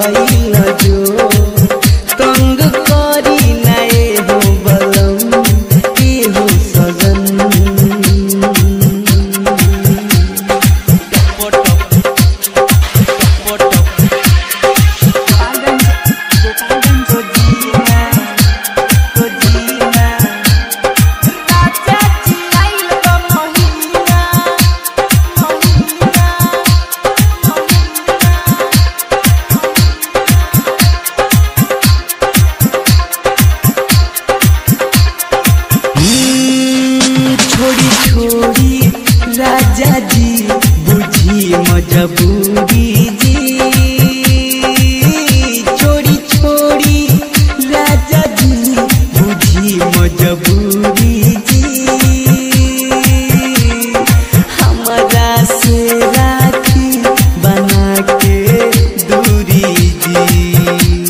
可以了。दी।